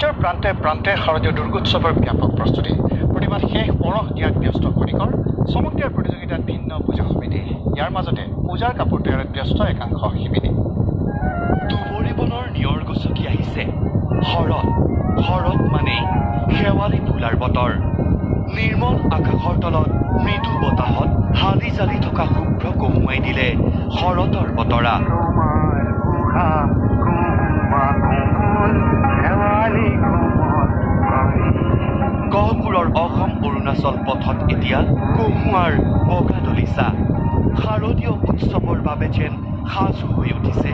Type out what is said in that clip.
ৰাজ্যৰ প্ৰান্তে প্ৰান্তে শাৰদীয় দুৰ্গোৎসৱৰ ব্যাপক প্ৰস্তুতি। প্ৰতিবাদ শেষ পৰশ দিয়াত ব্যস্ত খনিকৰ চমক দিয়াৰ প্ৰতিযোগিতাত ভিন্ন পূজা সমিতি। ইয়াৰ মাজতে পূজাৰ কাপোৰ তৈয়াৰত ব্যস্ত একাংশ শিপিনী দুবৰি বনৰ নিয়ৰ গছকি আহিছে। শৰৎ শৰৎ মানেই শেৱালি ফুলাৰ বতৰ। নিৰ্মল আকাশৰ তলত মৃদু বতাহত হালি জালি থকা শুভ্ৰ কহুৱাই দিলে শৰতৰ বতৰা। গহপুৰৰ অসম অৰুণাচল পথত এতিয়া কহুৱাৰ বগা দলিচা। শাৰদীয় উৎসৱৰ বাবে যেন সাজু হৈ উঠিছে।